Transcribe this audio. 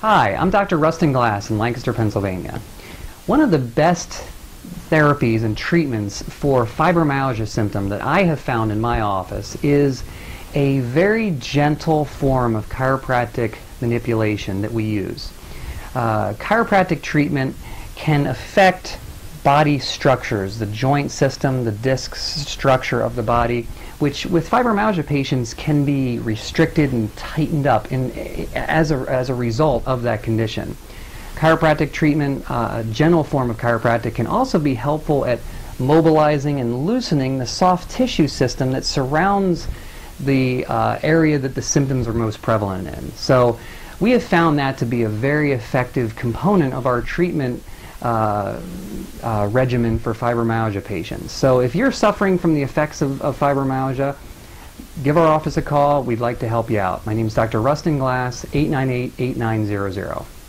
Hi, I'm Dr. Rustin Glass in Lancaster, Pennsylvania. One of the best therapies and treatments for fibromyalgia symptom that I have found in my office is a very gentle form of chiropractic manipulation that we use. Uh, chiropractic treatment can affect body structures, the joint system, the disc structure of the body, which with fibromyalgia patients can be restricted and tightened up in, as, a, as a result of that condition. Chiropractic treatment, uh, a gentle form of chiropractic, can also be helpful at mobilizing and loosening the soft tissue system that surrounds the uh, area that the symptoms are most prevalent in. So we have found that to be a very effective component of our treatment uh, uh, regimen for fibromyalgia patients. So if you're suffering from the effects of, of fibromyalgia, give our office a call. We'd like to help you out. My name is Dr. Rustin Glass, 898-8900.